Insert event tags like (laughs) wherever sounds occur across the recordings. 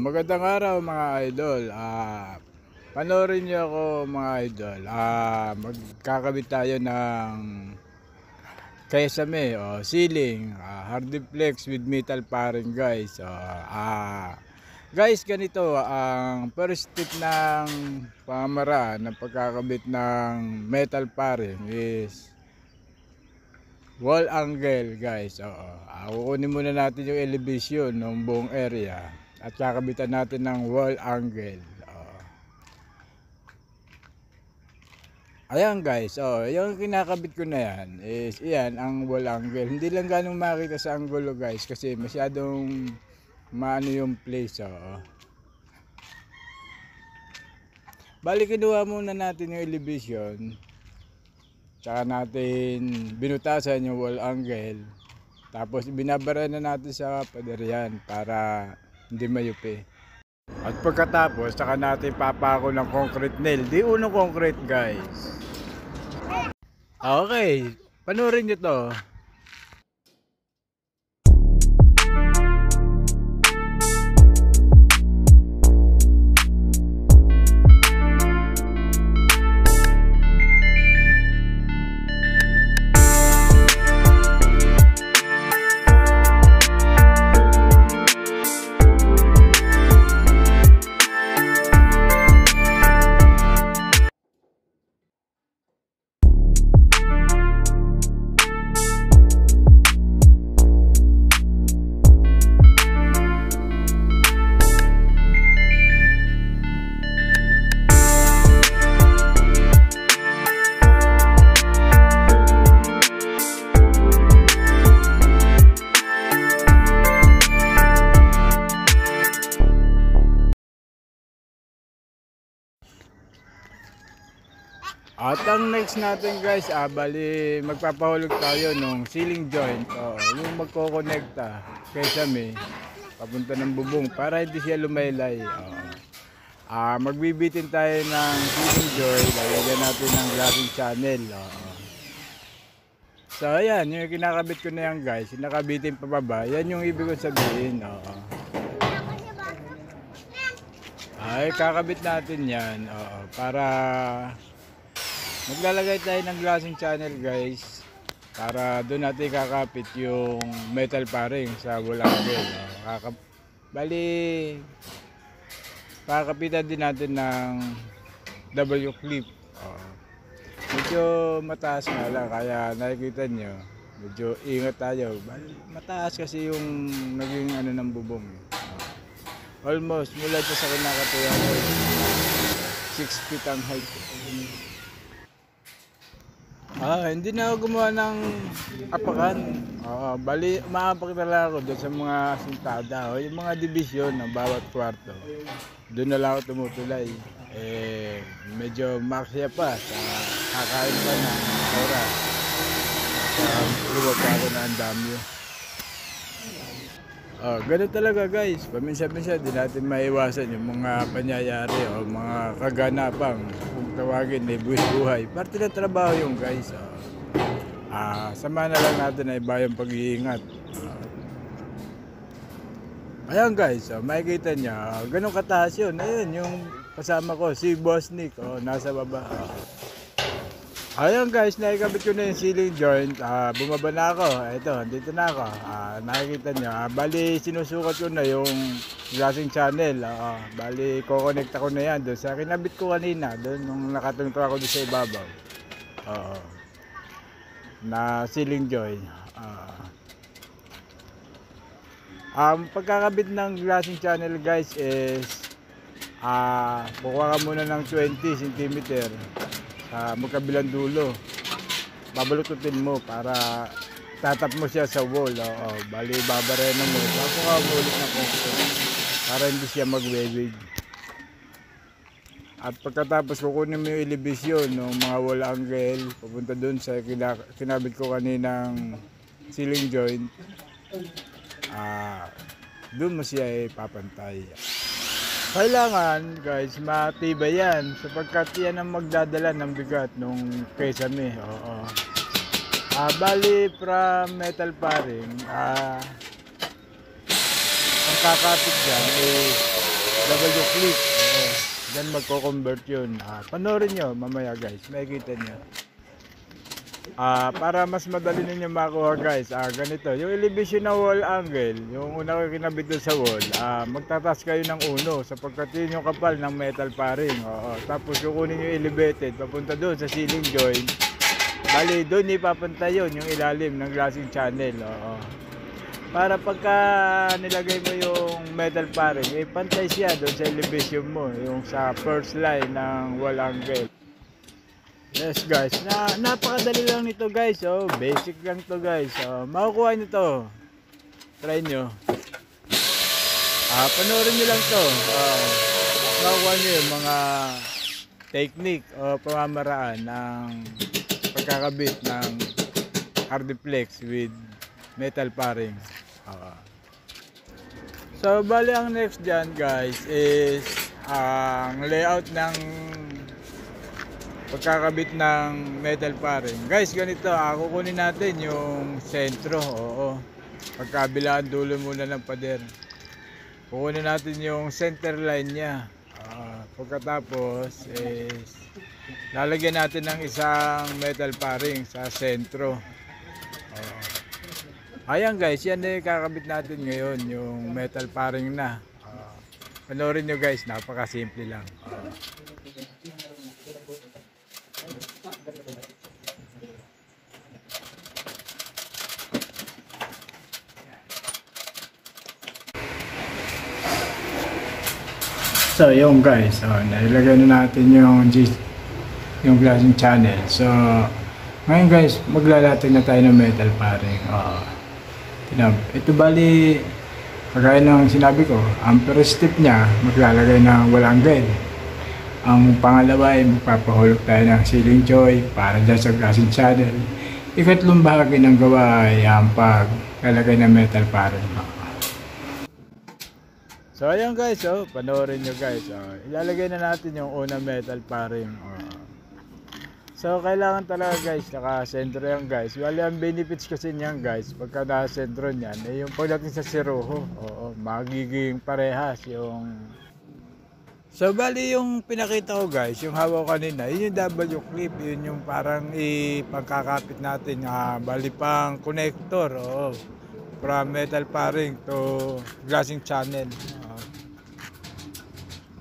Magandang araw mga idol. Ah, panoorin niyo ako mga idol. Ah, magkakabit tayo ng Kesame o ceiling, ah, hardiplex with metal paring guys. So, ah, guys, ganito ang first step ng pamaraan ng pagkakabit ng metal paring is wall angle guys. Oo. Ah, kukunin muna natin yung elevation ng buong area at kakabitan natin ng wall angle. Oo. Ayan guys, oh, yung kinakabit ko na yan is iyan ang wall angle. Hindi lang ganong makita sa angulo guys kasi masyadong maano yung place. Oh. Bali kinuha muna natin yung elevation. Tsaka natin binutasan yung wall angle. Tapos binabara na natin sa paderian para hindi mayupi. At pagkatapos, saka natin papako ng concrete nail. Di uno concrete guys. Okay, panoorin nyo to. At ang next natin guys, ah, bali magpapahulog tayo nung ceiling joint. Oo, yung magkokonekta kaysa may papunta ng bubong para hindi siya lumaylay. Oo. Ah, magbibitin tayo ng ceiling joint, lagyan natin ng glassing channel. Oo. So ayan, yung kinakabit ko na yan guys, nakabitin pababa, yan yung ibig kong sabihin. Oo. Ay, kakabit natin yan. Oo, para Maglalagay tayo ng glassing channel guys para doon natin kakapit yung metal paring sa bulangin. Kakap Bali kakapitan din natin ng W clip. Oh. Medyo mataas nga lang kaya nakikita nyo medyo ingat tayo. Bali, mataas kasi yung naging ano ng bubong. Almost mula sa kinakatuwa ko 6 feet ang height. Ah, hindi na ako gumawa ng apakan. Oo, bali, maapak na lang ako doon sa mga sintada. O, yung mga division ng bawat kwarto. Doon na lang ako tumutulay. Eh, medyo maksya pa sa kakain pa na oras. Sa luwag ako na ang dami. Oh, ganun talaga guys. Paminsan-minsan di natin maiwasan yung mga panyayari o mga kaganapang kung tawagin na buhay. Parte ng trabaho yung guys. Oh. Ah, sama na lang natin na iba yung pag-iingat. Ah. Ayan guys, oh, makikita niya, oh, ganun kataas yun. Ayun, yung kasama ko, si Boss Nick, oh, nasa baba. Oh. Ayun guys, nakikabit ko na yung ceiling joint. Ah, bumaba na ako. Ito, dito na ako. Ah, nakikita nyo. Ah, bali, sinusukat ko na yung glassing channel. Ah, bali, kukonekta ko na yan doon. Sa kinabit ko kanina, doon nung nakatungtong ako doon sa ibabaw. Oo. na ceiling joint. Ah. Um, pagkakabit ng glassing channel guys is ah, kukuha ka muna ng 20 cm sa magkabilang dulo. Babalututin mo para tatap mo siya sa wall. Oo, bali babareno mo. Bago ka ulit ng concrete para hindi siya magwewig. At pagkatapos kukunin mo yung elevation ng mga wall angle papunta doon sa kina- kinabit ko kaninang ceiling joint. Ah, doon mo siya ipapantay. Kailangan guys, matibay yan sapagkat yan ang magdadala ng bigat nung kesame. Oo. Ah, bali from metal paring, ah, ang kakapit dyan is double click. Oo. Diyan magko-convert yun. Ah, panoorin nyo mamaya guys. Makikita nyo. Ah, para mas madali ninyo makuha guys. Ah, ganito. Yung elevation na wall angle, yung una ko kinabit doon sa wall, ah, magtatas kayo ng uno sapagkat yun yung kapal ng metal paring. Oo. Tapos kukunin yung elevated papunta doon sa ceiling joint. Bali, doon ipapunta yun, yung ilalim ng glassing channel. Oo. Para pagka nilagay mo yung metal paring, eh, pantay siya doon sa elevation mo, yung sa first line ng wall angle. Yes guys, na napakadali lang nito guys. Oh, basic lang to guys. Oh, makukuha niyo to. Try nyo. Ah, panoorin niyo lang to. Ah, makukuha niyo yung mga technique o pamamaraan ng pagkakabit ng hardiplex with metal paring. Ah. So, bali ang next dyan guys is ang layout ng pagkakabit ng metal paring. Guys, ganito, ah, kukunin natin yung sentro, oo. Pagkabilaan dulo muna ng pader. Kukunin natin yung center line niya. Ah, pagkatapos is lalagyan natin ng isang metal paring sa sentro. Oo. Ayan guys, yan yung kakabit natin ngayon, yung metal paring na. Ah, panoorin nyo guys, napakasimple lang. Ah. So, yung guys, oh, nailagay na natin yung G, yung glassing channel. So, ngayon guys, maglalatag na tayo ng metal paring. Oh. Tinab, ito bali, kagaya ng sinabi ko, ang first niya, maglalagay ng walang guide. Ang pangalawa ay magpapahulog tayo ng ceiling joy para dyan sa glassing channel. Ikatlong bahagi ng gawa ay ang paglalagay ng metal paring. Oh. So ayan guys, oh, panoorin nyo guys. Oh. Ilalagay na natin yung unang metal paring. Oh. So kailangan talaga guys, naka-sentro yan guys. Wala ang benefits kasi niyan guys, pagka naka-sentro niyan, eh, yung pagdating sa siroho, oo, magiging parehas yung... So bali yung pinakita ko guys, yung hawak kanina, yun yung W clip, yun yung parang ipagkakapit natin, ah, bali pang connector, oo, from metal paring to glassing channel.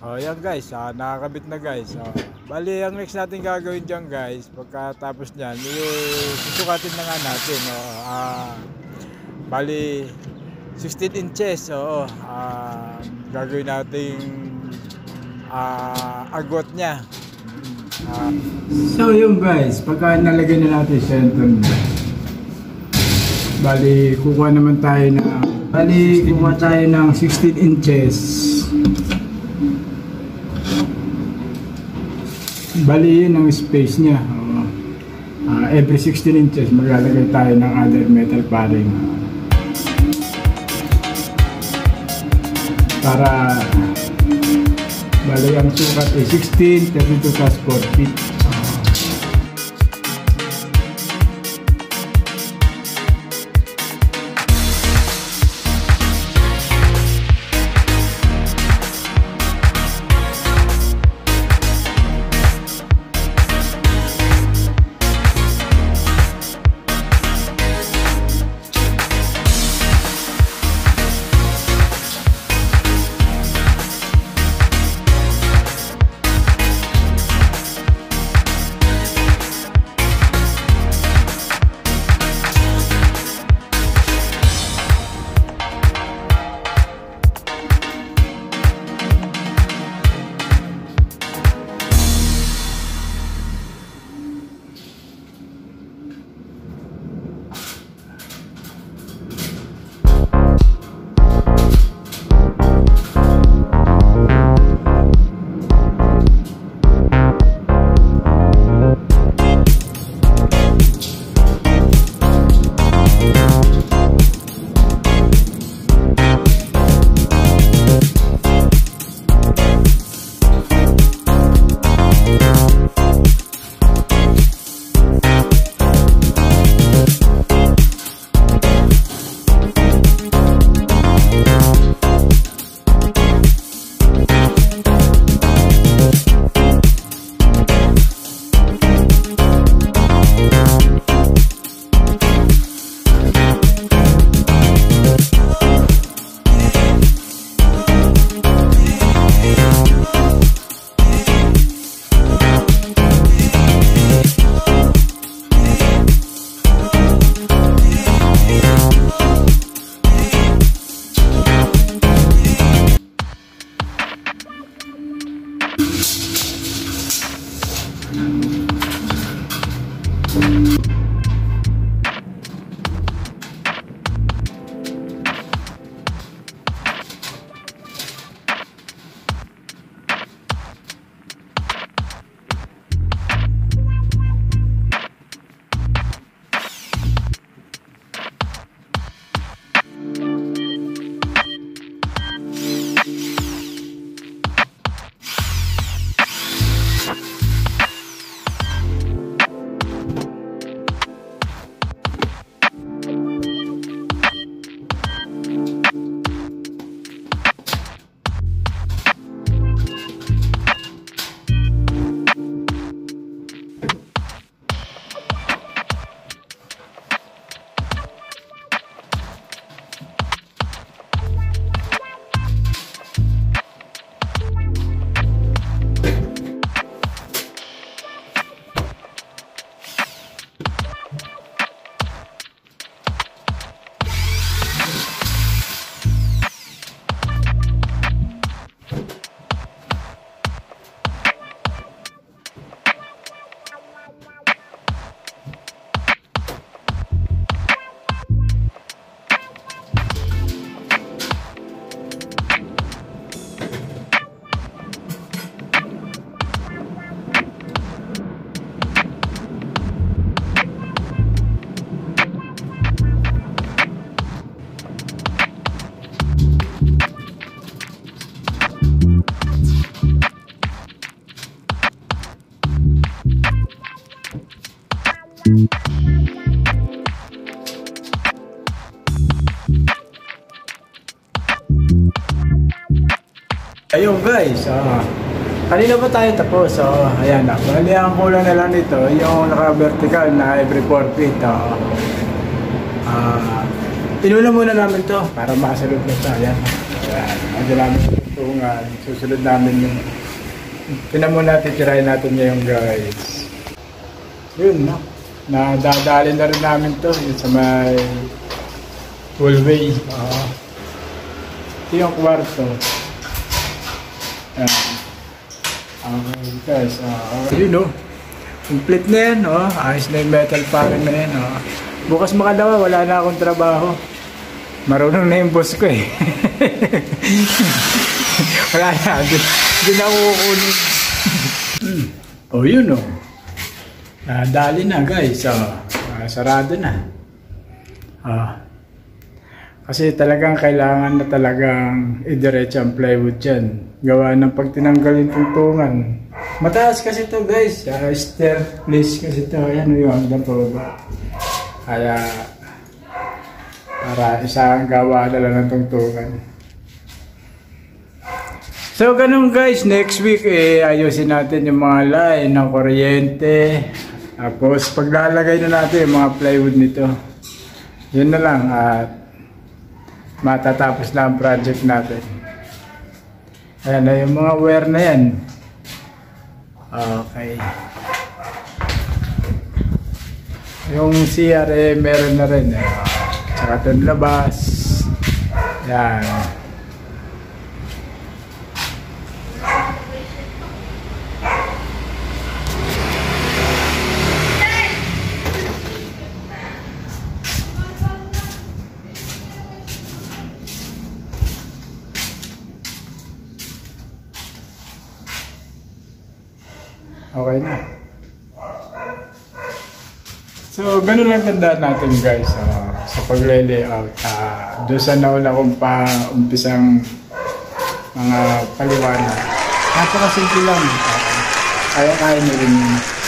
Oh, yan guys, ah, nakakabit na guys. Oh. Bali, ang next natin gagawin dyan guys, pagkatapos niyan, yung susukatin na nga natin. Oh, ah, bali, 16 inches. Oo, ah, gagawin natin ah, agwat niya. Ah, so yung guys, pagka nalagay na natin center Bali, kukuha naman tayo na Bali, kukuha tayo ng 16 inches. Bali yun ang space niya. Oo. Ah, every 16 inches maglalagay tayo ng other metal paring. Para bali ang sukat ay 16, 32 plus 4 feet. Ayun guys, ah, kanina pa tayo tapos. So, ayan na. Bali, ang kulang na lang nito, yung naka-vertical na every 4 feet. ah ah, inuna muna namin to para makasunod na ito. Ayan. Ayan. Ayan namin uh, susunod namin yung Tinan natin, tirahin natin ngayon guys. Yun, no? Nadadali na rin namin to yun sa may hallway. Uh, ito yung kwarto. Ayan. Okay guys, uh, yun no. Complete na yan, no? Ayos na yung metal panel na yan, no? Bukas makalawa, wala na akong trabaho. Marunong na yung boss ko eh. (laughs) wala na, hindi na kukunin. (laughs) Oh, yun no. Ah, dali na guys, oh. Ah, sarado na. Ah. Kasi talagang kailangan na talagang idiretso ang plywood dyan. Gawa ng pag tinanggal yung tungtungan. Mataas kasi to guys. Uh, staircase kasi to. Ayan yung hanggang pa baba. Kaya para isang gawa na lang ng tungtungan. So ganun guys, next week eh, ayusin natin yung mga line ng kuryente. Tapos paglalagay na natin yung mga plywood nito. Yun na lang at matatapos na ang project natin. Ayan na yung mga wire na yan. Okay. Yung CR eh, meron na rin. Eh. Tsaka ito labas. Yan. Okay na. So, ganun lang tandaan natin guys uh, sa pagle-layout. Uh, doon sa nauna kong pa-umpisang mga paliwanag. Napakasimple lang. Uh, kaya-kaya nyo rin yun.